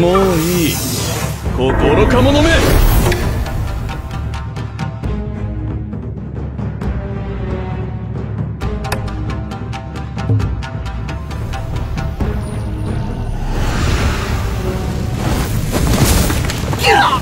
もういい心かものめギャー